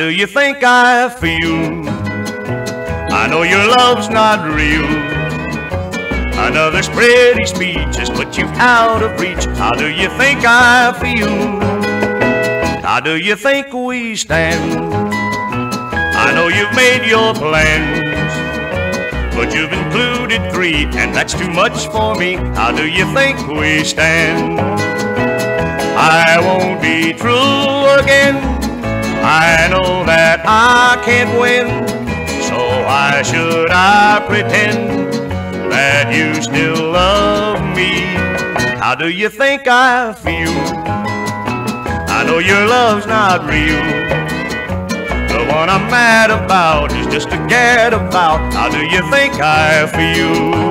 do you think I feel? I know your love's not real. Another pretty speech has put you out of reach. How do you think I feel? How do you think we stand? I know you've made your plans, but you've included three, and that's too much for me. How do you think we stand? I won't be true again. I know that I can't win, so why should I pretend that you still love me? How do you think I feel? I know your love's not real. The one I'm mad about is just a gadabout. How do you think I feel?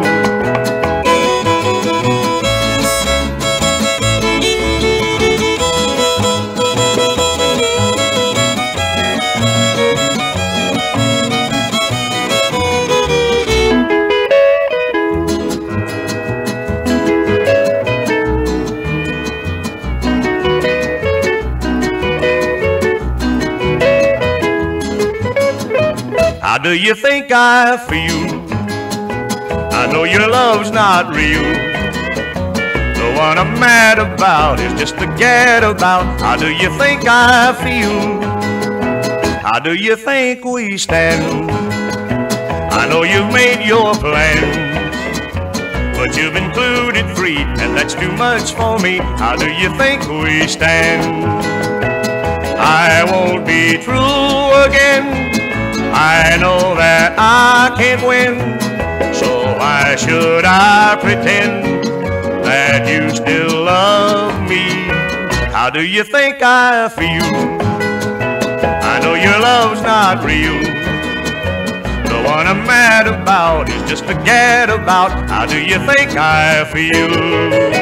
How do you think I feel? I know your love's not real. The one I'm mad about is just a gadabout. How do you think I feel? How do you think we stand? I know you've made your plans, but you've included three, and that's too much for me. How do you think we stand? I won't be true again. I know that I can't win, so why should I pretend that you still love me? How do you think I feel? I know your love's not real. The one I'm mad about is just a gadabout. How do you think I feel?